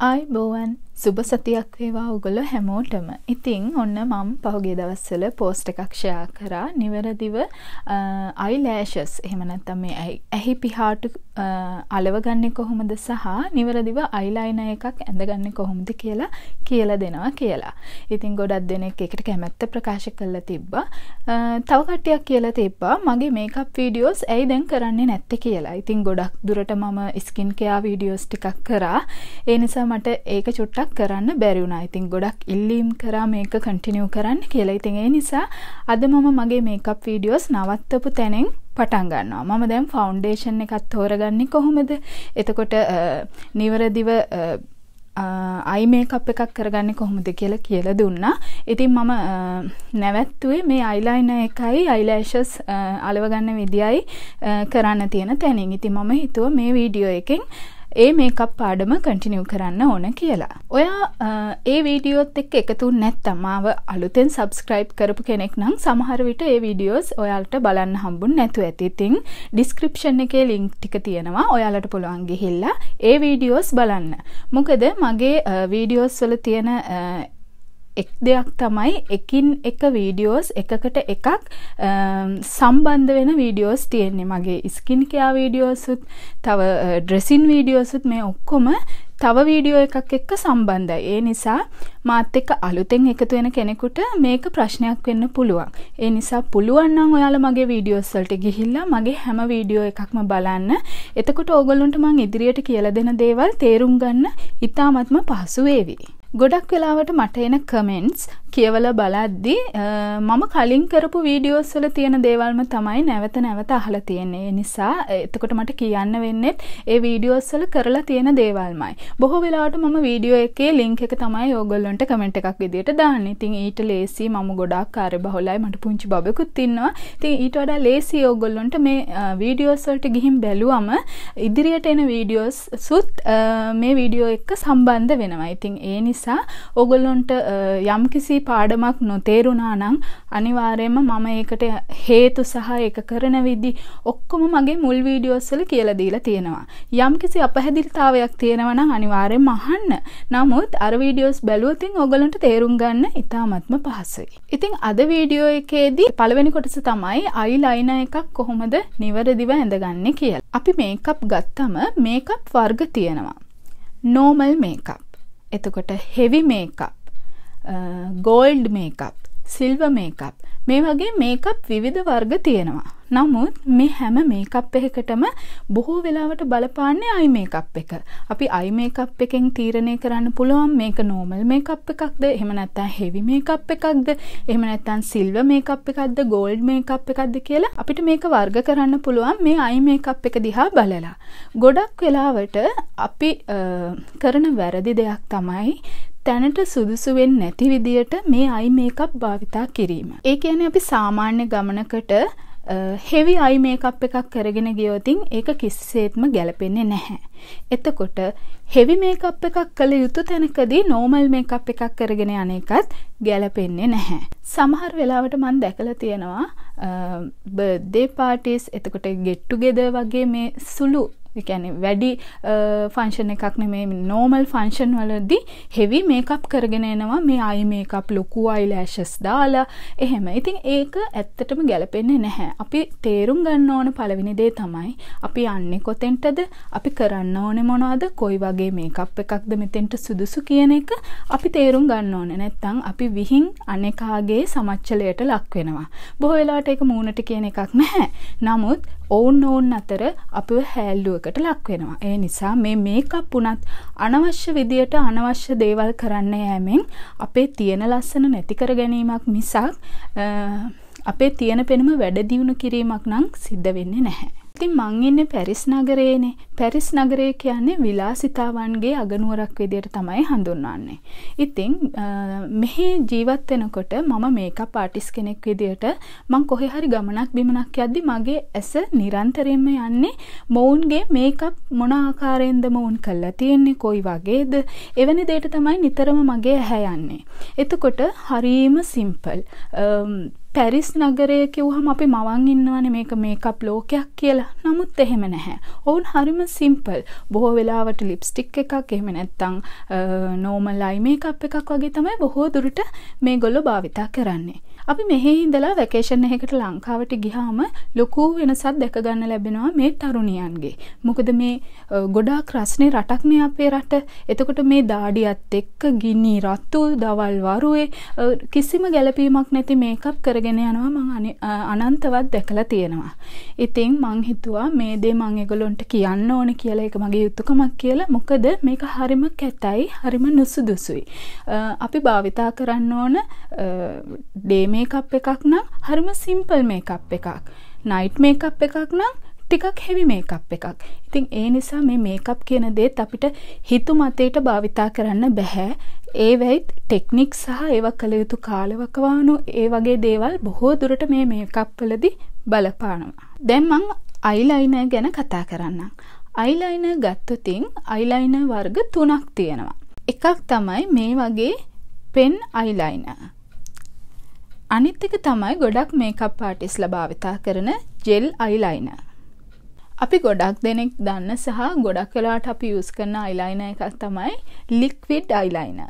ආයිබෝවන් සුබ සතියක් වේවා ඔගොල්ලෝ හැමෝටම. ඉතින් ඔන්න මම පහුගිය දවස්වල පෝස්ට් එකක් ෂෙයා කරා නිවැරදිව අයිලෑෂස් එහෙම නැත්නම් මේ ඇහි පිහාටු අලවගන්නේ කොහොමද සහ නිවැරදිව අයිලයිනර් එකක් ඇඳගන්නේ කොහොමද කියලා කියලා දෙනවා කියලා. ඉතින් ගොඩක් දෙනෙක් ඒකට කැමැත්ත ප්‍රකාශ කරලා තිබ්බා. තව කට්ටියක් කියලා තිබ්බා මගේ මේකප් වීඩියෝස් ඇයි දැන් කරන්නේ නැත්තේ කියලා. ඉතින් ගොඩක් දුරට මම ස්කින් කෙයා වීඩියෝස් ටිකක් කරා. ඒ නිසා මට ඒක චුට්ටක් කරන්න බැරි වුණා. ඉතින් ගොඩක් ඉල්ලීම් කරා මේක කන්ටිනියු කරන්න කියලා. ඉතින් ඒ නිසා අද මම මගේ මේකප් වීඩියෝස් නවත්තපු තැනින් පටන් ගන්නවා. මම දැන් ෆවුන්ඩේෂන් එකක් තෝරගන්නේ කොහොමද? එතකොට නිවැරදිව අයි මේකප් එකක් කරගන්නේ කොහොමද කියලා කියලා දුන්නා. ඉතින් මම නැවැත්තුවේ මේ අයිලයිනර් එකයි අයිලෑෂස් අලව ගන්න විදියයි කරන්න තියෙන තැනින්. ඉතින් මම හිතුවා මේ වීඩියෝ එකෙන් ඒ මේකප් පාඩම කටිනියව් කරන්න ඕන කියලා. ඔයා ඒ වීඩියෝත් එක්ක එකතු නැත්තම් මාව අලුතෙන් සබස්ක්‍රයිබ් කරපු කෙනෙක් නම් සමහර විට ඒ වීඩියෝස් ඔයාලට බලන්න හම්බුන් නැතු ඇති. ඉතින් ඩිස්ක්‍රිප්ෂන් එකේ ලින්ක් ටික තියෙනවා. ඔයාලට පුළුවන් ගිහිල්ලා ඒ වීඩියෝස් බලන්න. මොකද මගේ වීඩියෝස් වල තියෙන එක් දෙයක් තමයි එකින් එක වීඩියෝස් එකකට එකක් සම්බන්ධ වෙන වීඩියෝස් තියෙන්නේ මගේ ස්කින් කයා වීඩියෝසුත් තව ඩ්‍රෙසින් වීඩියෝසුත් මේ ඔක්කොම තව වීඩියෝ එකක් එක්ක සම්බන්ධයි. ඒ නිසා මාත් එක්ක අලුතෙන් එකතු වෙන කෙනෙකුට මේක ප්‍රශ්නයක් වෙන්න පුළුවන්. ඒ නිසා පුළුවන් නම් ඔයාලා මගේ වීඩියෝස් වලට ගිහිල්ලා මගේ හැම වීඩියෝ එකක්ම බලන්න. එතකොට ඕගොල්ලන්ට මම ඉදිරියට කියලා දෙන දේවල් තේරුම් ගන්න ඉතාමත්ම පහසු වේවි. ගොඩක් වෙලාවට මට එන කමෙන්ට්ස් කියවල බලද්දි මම කලින් කරපු වීඩියෝස් වල තියෙන දේවල්ම තමයි නැවත නැවත අහලා තියෙන්නේ. ඒ නිසා එතකොට මට කියන්න වෙන්නේ ඒ වීඩියෝස් වල කරලා තියෙන දේවල්මයි. බොහෝ වෙලාවට මම වීඩියෝ එකේ ලින්ක් එක තමයි ඕගොල්ලන්ට කමෙන්ට් එකක් විදියට දාන්නේ. ඉතින් ඊට ලේසි මම ගොඩාක් කාර්යබහුලයි මට පුංචි බබෙකුත් ඉන්නවා. ඉතින් ඊට වඩා ලේසි ඕගොල්ලන්ට මේ වීඩියෝස් වලට ගිහින් බැලුවම ඉදිරියට එන වීඩියෝස් සුත් මේ වීඩියෝ එක්ක සම්බන්ධ වෙනවා. ඉතින් ඒ නිසා ඕගොල්ලොන්ට යම්කිසි පාඩමක් නොතේරුණා නම් අනිවාර්යයෙන්ම මම ඒකට හේතු සහ ඒක කරන විදි ඔක්කොම මගේ මුල් වීඩියෝස් වල කියලා දීලා තියෙනවා. යම්කිසි අපහැදිලිතාවයක් තියෙනවා නම් අනිවාර්යයෙන්ම අහන්න. නමුත් අර වීඩියෝස් බැලුවොතින් ඕගොල්ලන්ට තේරුම් ගන්න ඉතාමත්ම පහසුයි. ඉතින් අද වීඩියෝ එකේදී පළවෙනි කොටස තමයි අයිලයිනර් එකක් කොහොමද නිවැරදිව ඇඳගන්නේ කියලා. අපි මේකප් ගත්තම මේකප් වර්ග තියෙනවා. නෝමල් මේකප් එතකොට heavy makeup gold makeup silver makeup මේ වගේ මේකප් විවිධ වර්ග තියෙනවා. නමුත් මේ හැම මේකප් එකකටම බොහෝ වෙලාවට බලපාන්නේ අයි මේකප් එක. අපි අයි මේකප් එකෙන් තීරණය කරන්න පුළුවන් මේක නෝමල් මේකප් එකක්ද එහෙම නැත්නම් හෙවි මේකප් එකක්ද එහෙම නැත්නම් සිල්වර් මේකප් එකක්ද ගෝල්ඩ් මේකප් එකක්ද කියලා අපිට මේක වර්ග කරන්න පුළුවන් මේ අයි මේකප් එක දිහා බලලා. ගොඩක් වෙලාවට අපි කරන වැරදි දෙයක් තමයි තැනට සුදුසු වෙන්නේ නැති විදියට මේ අයි මේකප් භාවිතා කිරීම. ඒ කියන්නේ අපි සාමාන්‍ය ගමනකට හෙවි අයි මේකප් එකක් කරගෙන ගියොතින් ඒක කිසිසේත්ම ගැලපෙන්නේ නැහැ. එතකොට හෙවි මේකප් එකක් කළ යුතු තැනකදී නෝමල් මේකප් එකක් කරගෙන යන එකත් ගැලපෙන්නේ නැහැ. සමහර වෙලාවට මම දැකලා තියෙනවා බර්ත්ඩේ පාටිස් එතකොට get together වගේ මේ සුළු එකැනෙ වැඩි ෆංශන් එකක් නෙමේ නෝමල් ෆංශන් වලදි හෙවි මේකප් කරගෙන එනවා. මේ අයි මේකප් ලොකු අයිලෑශස් දාලා එහෙම. ඉතින් ඒක ඇත්තටම ගැලපෙන්නේ නැහැ. අපි තේරුම් ගන්න ඕන පළවෙනි දේ තමයි අපි යන්නේ කොතෙන්ටද? අපි කරන්න ඕනේ මොනවද? කොයි වගේ මේකප් එකක්ද මෙතෙන්ට සුදුසු කියන එක අපි තේරුම් ගන්න ඕනේ. නැත්තම් අපි විහිං අනෙකාගේ සමච්චලයට ලක් වෙනවා. බොහෝ වෙලාවට ඒක මූණට කියන එකක් නැහැ. නමුත් ඔවුන් ඔවුන් අතර අපිව හැල්ලුවකට ලක් වෙනවා. ඒ නිසා මේ මේකප් උනත් අනවශ්‍ය විදියට අනවශ්‍ය දේවල් කරන්න යෑමෙන් අපේ තියෙන ලස්සන නැති කර ගැනීමක් මිසක් අපේ තියෙන පෙනුම වැඩ දියුණු කිරීමක් නම් සිද්ධ වෙන්නේ නැහැ. ඉතින් මං ඉන්නේ පැරිස් නගරයේනේ. පැරිස් නගරය කියන්නේ විලාසිතාවන්ගේ අගනුවරක් විදියට තමයි හඳුන්වන්නේ. ඉතින් මෙහි ජීවත් වෙනකොට මම මේකප් ආටිස්ට් කෙනෙක් විදියට මං කොහේ හරි ගමනක් බිමනක් යද්දි මගේ ඇස නිරන්තරයෙන්ම යන්නේ මොවුන්ගේ මේකප් මොන ආකාරයෙන්ද මොවුන් කරලා තියෙන්නේ කොයි වගේද එවැනි දෙයට තමයි නිතරම මගේ ඇහැ යන්නේ. එතකොට හරීම සිම්පල්. පැරිස් නගරය කිව්වහම අපි මවන් ඉන්නවනේ මේක මේකප් ලෝකයක් කියලා. නමුත් එහෙම නැහැ. ඔවුන් හරිම සිම්පල්. බොහෝ වෙලාවට ලිප්ස්ටික් එකක් එහෙම නැත්නම් නෝමල් අයි මේකප් එකක් වගේ තමයි බොහෝ දුරට මේගොල්ලෝ භාවිතා කරන්නේ. අපි මෙහි ඉඳලා වැකේෂන් එකකට ලංකාවට ගිහාම ලොකු වෙනසක් දැක ගන්න ලැබෙනවා මේ තරුණියන්ගේ. මොකද මේ ගොඩාක් රස්නේ රටක්නේ අපේ රට. එතකොට මේ දාඩියත් එක්ක ගිනි රතු දවල් වරුවේ කිසිම ගැළපීමක් නැති මේකප් කරගෙන යනවා මම අනන්තවත් දැකලා තියෙනවා. ඉතින් මං හිතුවා මේ දේ මං ඒගොල්ලොන්ට කියන්න ඕනේ කියලා ඒක මගේ යුතුයකමක් කියලා. මොකද මේක හරිම කැතයි, හරිම නුසුදුසුයි. අපි භාවිතා කරන්න ඕන ඩේ මේකප් එකක් නම් හරිම සිම්පල් මේකප් එකක්. නයිට් මේකප් එකක් නම් ටිකක් හෙවි මේකප් එකක්. ඉතින් ඒ නිසා මේ මේකප් කියන දේත් අපිට හිතු මතයට භාවිතා කරන්න බැහැ. ඒ වෙයිත් ටෙක්නික් සහ ඒවා කළ යුතු කාලවකවානු ඒ වගේ දේවල් බොහෝ දුරට මේ මේකප් වලදී බලපානවා. දැන් මං අයිලයිනර් ගැන කතා කරන්නම්. අයිලයිනර් ගත්තොතින් අයිලයිනර් වර්ග තුනක් තියෙනවා. එකක් තමයි මේ වගේ පෙන් අයිලයිනර්. අනිත් එක තමයි ගොඩක් මේකප් ආටිස්ලා භාවිතා කරන ජෙල් අයිලයිනර්. අපි ගොඩක් දෙනෙක් දන්න සහ ගොඩක් වෙලාට අපි යූස් කරන අයිලයිනර් එකක් තමයි ලික්විඩ් අයිලයිනර්.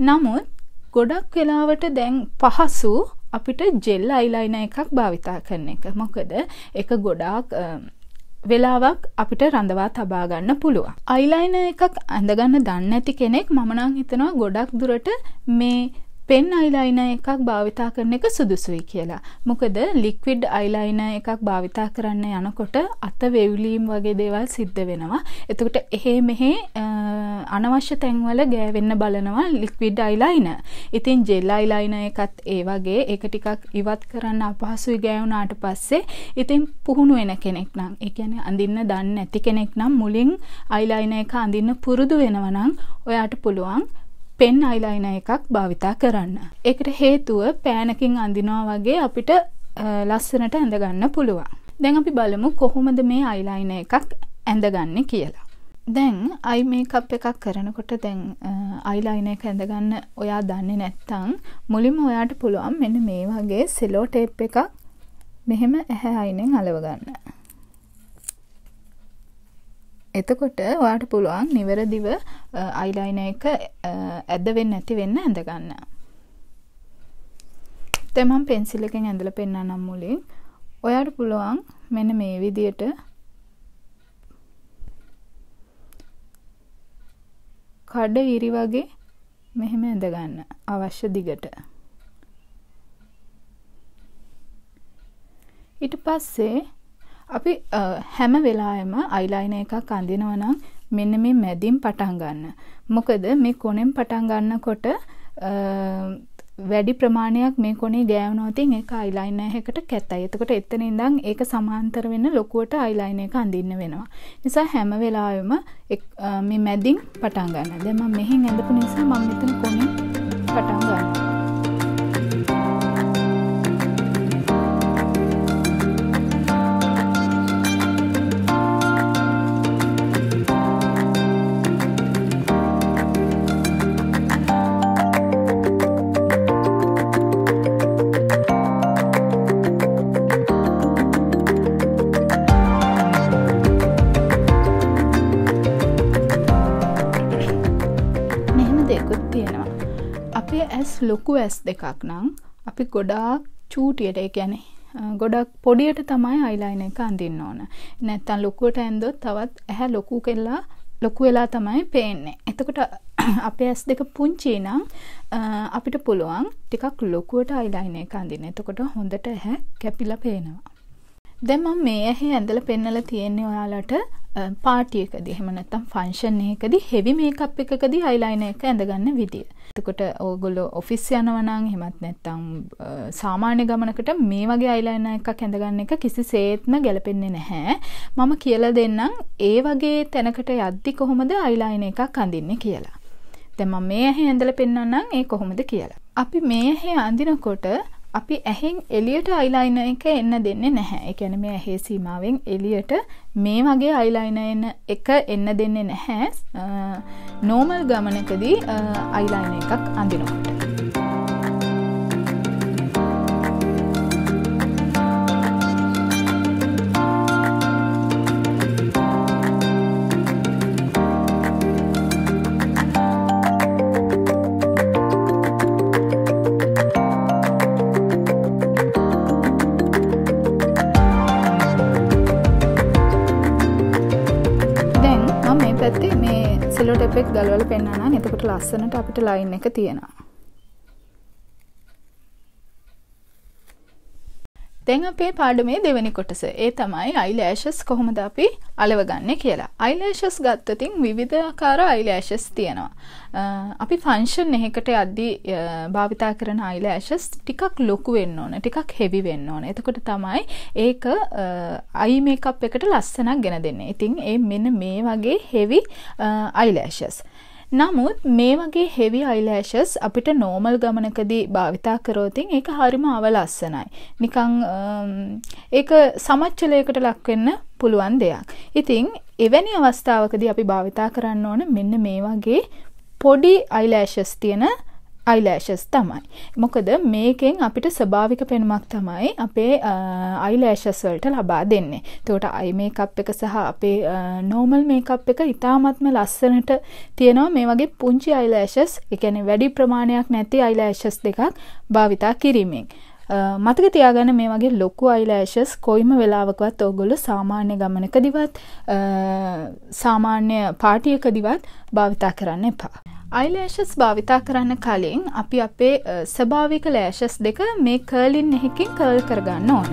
නමුත් ගොඩක් වෙලාවට දැන් පහසු අපිට ජෙල් අයිලයිනර් එකක් භාවිතා කරන එක. මොකද ඒක ගොඩාක් වෙලාවක් අපිට රඳවා තබා ගන්න පුළුවන්. අයිලයිනර් එකක් ඇඳගන්න දන්නේ නැති කෙනෙක් මම නම් හිතනවා ගොඩක් දුරට මේ පෙන් අයිලයින එකක් භාවිතා කරන එක සුදුසුයි කියලා. මොකද ලික්විඩ් අයිලයින එකක් භාවිතා කරන්න යනකොට අත වෙව්ලීම් වගේ දේවල් සිද්ධ වෙනවා. එතකොට එහෙ මෙහෙ අනවශ්‍ය තැන්වල ගෑවෙන්න බලනවා ලික්විඩ් අයිලයින. ඉතින් ජෙල් අයිලයින එකත් ඒ වගේ ඒක ටිකක් ඉවත් කරන්න අපහසුයි ගෑවුනාට පස්සේ ඉතින් පුහුණු වෙන කෙනෙක් නම් ඒ කියන්නේ අඳින්න දන්නේ නැති කෙනෙක් නම් මුලින් අයිලයින එක අඳින්න පුරුදු වෙනවා නම් ඔයාට පුළුවන් පෙන් අයිලයින එකක් භාවිතා කරන්න. ඒකට හේතුව පෑනකින් අඳිනවා වගේ අපිට ලස්සනට ඇඳගන්න පුළුවන්. දැන් අපි බලමු කොහොමද මේ අයිලයින එකක් ඇඳගන්නේ කියලා. දැන් අයි මේකප් එකක් කරනකොට දැන් අයිලයින එක ඇඳගන්න ඔයා දන්නේ නැත්තම් මුලින්ම ඔයාට පුළුවන් මෙන්න මේ වගේ සෙලෝ ටේප් එකක් මෙහෙම ඇහැ අයිනෙන් අලව ගන්න. එතකොට ඔයාට පුළුවන් නිවැරදිව අයිලයින එක ඇද වෙන්න ඇති වෙන්න ඇඳගන්න. තෙමම් පෙන්සිල් එකෙන් ඇඳලා පෙන්වන්නම් මුලින්. ඔයාට පුළුවන් මෙන්න මේ විදියට කඩ ඉරි වගේ මෙහෙම ඇඳගන්න අවශ්‍ය දිගට. ඊට පස්සේ අපි හැම වෙලාවෙම අයිලයින එකක් අඳිනවා නම් මෙන්න මේ මැදින් පටන් ගන්න. මොකද මේ කොනෙන් පටන් ගන්නකොට වැඩි ප්‍රමාණයක් මේ කොනේ ගෑවුනොත් ඒක අයිලයිනර් එකකට කැතයි. එතකොට එතන ඉඳන් ඒක සමාන්තර වෙන්න ලොකුවට අයිලයිනර් එක අඳින්න වෙනවා. නිසා හැම වෙලාවෙම මේ මැදින් පටන් ගන්න. දැන් මම මෙහෙන් ඇඳපු නිසා මම මෙතන කොනේ පටන් ඇස් දෙකක් නම් අපි ගොඩාක් චූටියට ඒ කියන්නේ ගොඩක් පොඩියට තමයි අයිලයින එක අඳින්න ඕන. නැත්තම් ලොකුවට ඇඳොත් තවත් ඇහැ ලොකු කෙල්ලා ලොකු වෙලා තමයි පේන්නේ. එතකොට අපේ ඇස් දෙක පුංචි නම් අපිට පුළුවන් ටිකක් ලොකුවට අයිලයින එක අඳින්න. එතකොට හොඳට ඇහැ කැපිලා පේනවා. දැන් මම මේ ඇහි ඇඳලා පෙන්නලා තියෙන්නේ ඔයාලට පාටියකදී එහෙම නැත්නම් ෆන්ක්ෂන් එකකදී හෙවි මේකප් එකකදී අයිලයිනර් එක ඇඳගන්න විදිය. එතකොට ඕගොල්ලෝ ඔෆිස් යනවා නම් එහෙමත් නැත්නම් සාමාන්‍ය ගමනකට මේ වගේ අයිලයිනර් එකක් ඇඳගන්න එක කිසිසේත්ම ගැලපෙන්නේ නැහැ. මම කියලා දෙන්නම් ඒ වගේ තැනකට යද්දි කොහොමද අයිලයිනර් එකක් අඳින්නේ කියලා. දැන් මම මේ ඇහි ඇඳලා පෙන්නන්නම් ඒ කොහොමද කියලා. අපි මේ ඇහි අඳිනකොට අපි ඇහෙන් එලියට අයිලයින එක එන්න දෙන්නේ නැහැ. ඒ කියන්නේ මේ ඇහි සීමාවෙන් එලියට මේ වගේ අයිලයින එක එන්න දෙන්නේ නැහැ. නෝමල් ගමනකදී අයිලයින එකක් අඳිනකොට. ලස්සනට අපිට ලයින් එක තියෙනවා. දැන් අපේ පාඩමේ දෙවැනි කොටස ඒ තමයි අයිලෑෂස් කොහොමද අපි අලවගන්නේ කියලා. අයිලෑෂස් ගත්තතින් විවිධාකාර අයිලෑෂස් තියෙනවා. අපි ෆංක්ෂන් එකකට යද්දී භාවිතා කරන අයිලෑෂස් ටිකක් ලොකු වෙන්න ඕන, ටිකක් හෙවි වෙන්න ඕන. එතකොට තමයි ඒක අයි මේකප් එකට ලස්සනක් ගෙන දෙන්නේ. ඉතින් ඒ මෙන්න මේ වගේ හෙවි අයිලෑෂස්. නමුත් මේ වගේ හෙවි අයිලෑෂස් අපිට නෝමල් ගමනකදී භාවිතා කරෝතින් ඒක හරිම අවලස්සනයි. නිකං ඒක සමච්චලයකට ලක්වෙන්න පුළුවන් දෙයක්. ඉතිං එවැනි අවස්ථාවකදී අපි භාවිතා කරන්න ඕන මෙන්න මේ වගේ පොඩි අයිලෑෂස් තියෙන අයිලෑෂස් තමයි. මොකද මේකෙන් අපිට ස්වභාවික පෙනුමක් තමයි අපේ අයිලෑෂස් වලට ලබා දෙන්නේ. එතකොට අයි මේකප් එක සහ අපේ නෝමල් මේකප් එක ඉතාමත්ම ලස්සනට තියෙනවා මේ වගේ පුංචි අයිලෑෂස්, ඒ කියන්නේ වැඩි ප්‍රමාණයක් නැති අයිලෑෂස් දෙකක් භාවිතා කිරීමෙන්. මතක තියාගන්න මේ වගේ ලොකු අයිලෑෂස් කොයිම වෙලාවකවත් ඕගොල්ලෝ සාමාන්‍ය ගමනකදිවත් සාමාන්‍ය පාටියකදිවත් භාවිතා කරන්න එපා. අයිලෑෂස් භාවිතා කරන්න කලින් අපි අපේ ස්වභාවික ලෑෂස් දෙක මේ කර්ලින් එහෙකින් කර්ල් කරගන්න ඕන.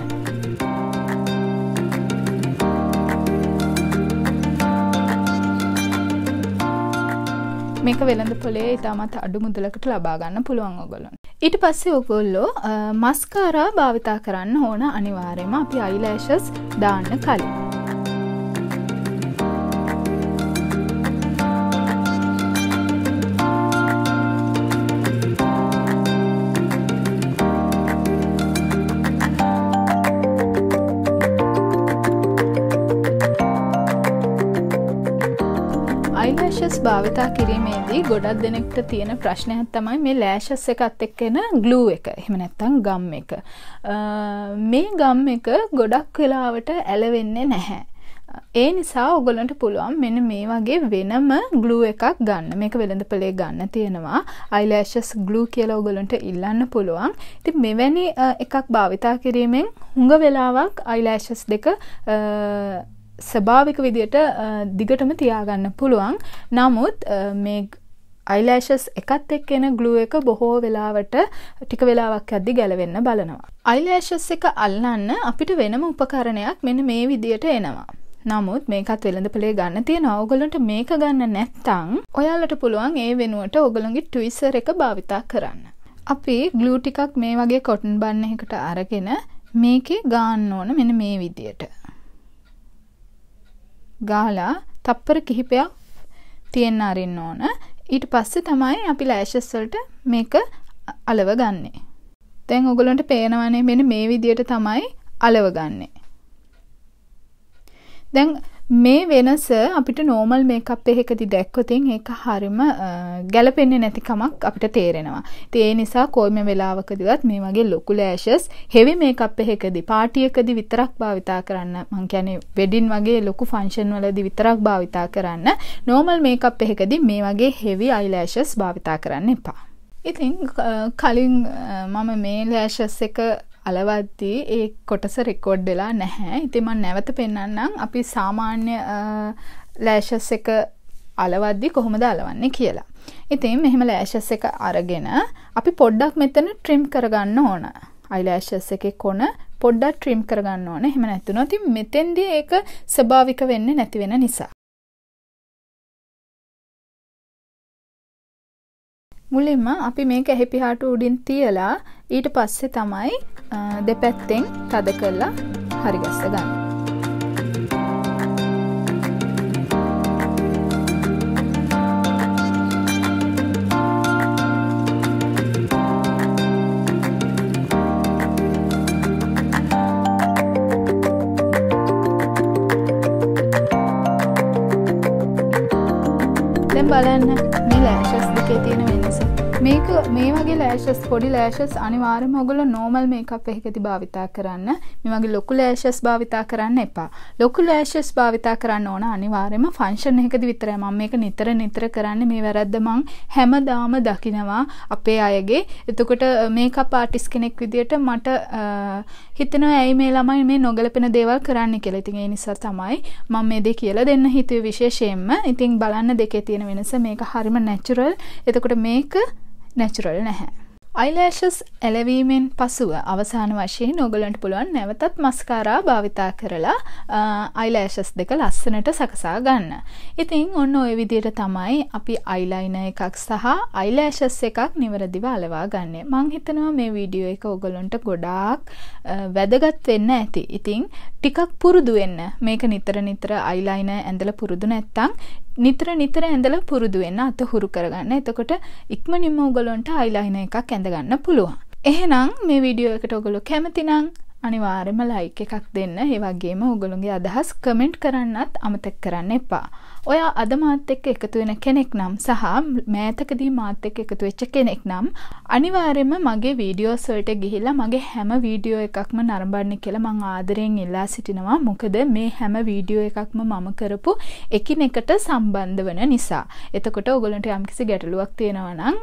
මේක වෙළඳ පොලේ ඉතාමත් අඩු මුදලකට ලබා ගන්න පුළුවන් ඔගොල්ලොන්. ඊට පස්සේ ඔගොල්ලෝ මස්කාරා භාවිතා කරන්න ඕන අනිවාර්යයෙන්ම අපි අයිලෑෂස් දාන්න කලින්. ලෑෂස් භාවිතා කිරීමේදී ගොඩක් දෙනෙක්ට තියෙන ප්‍රශ්නයක් තමයි මේ ලෑෂස් එකත් එක්කෙන ග්ලූ එක. එහෙම නැත්තම් ගම් එක. මේ ගම් එක ගොඩක් වෙලාවට ඇලවෙන්නේ නැහැ. ඒ නිසා ඔගොලන්ට පුළුවන් මෙන්න මේ වගේ වෙනම ග්ලූ එකක් ගන්න. මේක වෙළඳපොලේ ගන්න තියෙනවා. අයිලෑෂස් ග්ලූ කියලා ඔගොලන්ට ඉල්ලන්න පුළුවන්. ඉතින් මෙවැනි එකක් භාවිතා කිරීමෙන් හුඟ වෙලාවක් අයිලෑෂස් දෙක ස්වභාවික විදියට දිගටම තියාගන්න පුළුවන් නමුත් මේ අයිලෑෂස් එකත් එක් එන ගලුව එක බොහෝ වෙලාවට ටික වෙලාවක් ඇද්දි ගැලවෙන්න බලනවා. අයිලෑෂස් එක අල්ලන්න අපිට වෙනම උපකරණයක් මෙන්න මේ විදියට එනවා. නමුත් මේකත් වෙළඳපොලේ ගන්න තියෙන ඔයගොල්ලන්ට මේක ගන්න නැත්තම් ඔයාලට පුළුවන් ඒ වෙනුවට ඔයගොල්ලන්ගේ ට්විසර් එක භාවිතා කරන්න. අපි ග්ලූ ටිකක් මේ වගේ කොටන් බන්න එකකට අරගෙන මේකේ ගාන්න ඕන මෙන්න මේ විදියට. ගාලා තප්පර කිහිපයක් තියෙන්න අරින්න ඕන. ඊට පස්සේ තමයි අපි ලෑෂස් වලට මේක අලව ගන්නෙ. දැන් ඔයගොල්ලන්ට පේනවනේ මෙන්න මේ විදියට තමයි අලව ගන්නෙ. දැන් මේ වෙනස අපිට නෝමල් මේකප් එකකදී දැක්කොතින් ඒක හරිම ගැලපෙන්නේ නැති කමක් අපිට තේරෙනවා. ඉතින් ඒ නිසා කොයිම වෙලාවකදීවත් මේ වගේ ලොකු ලෑෂස් හෙවි මේකප් එකකදී පාටි එකදී විතරක් භාවිතා කරන්න. මං කියන්නේ වෙඩින් වගේ ලොකු ෆන්ක්ෂන් වලදී විතරක් භාවිතා කරන්න. නෝමල් මේකප් එකකදී මේ වගේ හෙවි අයිලෑෂස් භාවිතා කරන්න එපා. ඉතින් කලින් මම මේ ලෑෂස් එක අලවද්දී ඒ කොටස රෙකෝඩ් වෙලා නැහැ. ඉතින් මම නැවත පෙන්වන්නම් අපි සාමාන්‍ය ලෑෂස් එක අලවද්දී කොහොමද අලවන්නේ කියලා. ඉතින් මෙහෙම ලෑෂස් එක අරගෙන අපි පොඩ්ඩක් මෙතන ට්‍රිම් කරගන්න ඕන. අයිලෑෂස් එකේ කොන පොඩ්ඩක් ට්‍රිම් කරගන්න ඕන. එහෙම නැතුනොත් ඉතින් මෙතෙන්දී ඒක ස්වභාවික වෙන්නේ නැති වෙන නිසා. මුලින්ම අපි මේක එහිපිහාට උඩින් තියලා ඊට පස්සේ තමයි දෙපැත්තෙන් තද කරලා හරිගස්ස ගන්න. දැන් බලන්න මේ ලෑෂස් දෙකේ තියෙන වෙනස. මේක මේ වගේ ලෑශස් පොඩි ලෑශස් අනිවාර්යම ඔගොල්ලෝ නෝමල් මේකප් එකකදී භාවිතා කරන්න. මේ වගේ ලොකු ලෑශස් භාවිතා කරන්න එපා. ලොකු ලෑශස් භාවිතා කරන්න ඕන අනිවාර්යයෙන්ම ෆන්ක්ෂන් එකකදී විතරයි. මම මේක නිතර නිතර කරන්නේ මේ වැරද්ද මං හැමදාම දකිනවා අපේ අයගේ. එතකොට මේකප් ආටිස් කෙනෙක් විදියට මට හිතෙනවා ඇයි මේ ළමයි මේ නොගැලපෙන දේවල් කරන්න කියලා. ඉතින් ඒ නිසා තමයි මම මේ දේ කියලා දෙන්න හිතුවේ විශේෂයෙන්ම. ඉතින් බලන්න දෙකේ තියෙන වෙනස මේක හරිම නැචරල්. එතකොට මේක නැචුරල් නැහැ. අයිලෑශස් ඇලවීමෙන් පසුව අවසාන වශයෙන් ඔගලන්ට පුළුවන් නැවතත් මස්කාරා භාවිතා කරලා අයිලෑශස් දෙක ලස්සනට සකසා ගන්න. ඉතින් ඔන්න ඔය විදියට තමයි අපි අයිලයින එකක් සහ අයිලෑශස් එකක් නිවැරදිව අලවා ගන්නේ. මං හිතනවා මේ වීඩියෝ එක ඔගලොන්ට ගොඩාක් වැදගත් වෙන්න ඇති. ඉතින් ටිකක් පුරුදු වෙන්න. මේක නිතර නිතර අයිලයින ඇඳලා පුරුදු නැත්තම් නිතර නිතර ඇඳලා පුරුදු වෙන්න අත හුරු කරගන්න. එතකොට ඉක්මනින්ම ඔයගලොන්ට අයිලයිනර් එකක් ඇඳ ගන්න පුළුවන්. එහෙනම් මේ වීඩියෝ එකට ඔයගොල්ලෝ කැමති නම් අනිවාර්යයෙන්ම ලයික් එකක් දෙන්න. ඒ වගේම ඔයගොල්ලෝගේ අදහස් කමෙන්ට් කරන්නත් අමතක කරන්න එපා. ඔයා අද මාත් එක්ක එකතු වෙන කෙනෙක් නම් සහ මෑතකදී මාත් එක්ක එකතු වෙච්ච කෙනෙක් නම් අනිවාර්යයෙන්ම මගේ වීඩියෝස් වලට ගිහිල්ලා මගේ හැම වීඩියෝ එකක්ම නරඹන්න කියලා මං ආදරෙන් ඉල්ලා සිටිනවා. මොකද මේ හැම වීඩියෝ එකක්ම මම කරපු එකිනෙකට සම්බන්ධ වන නිසා. එතකොට ඔයගොල්ලන්ට යම්කිසි ගැටලුවක් තියෙනවා නම්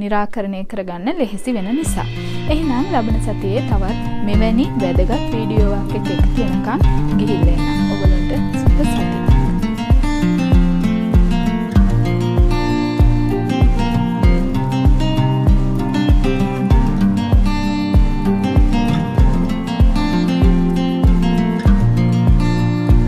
निराකරණය කරගන්න ලෙහෙසි වෙන නිසා. එහෙනම් ලබන සතියේ තවත් මෙවැනි වැදගත් වීඩියෝවක් එකක් එක්ක එනකම් ගිහිල්ලා එන්න. ඔයගොල්ලන්ට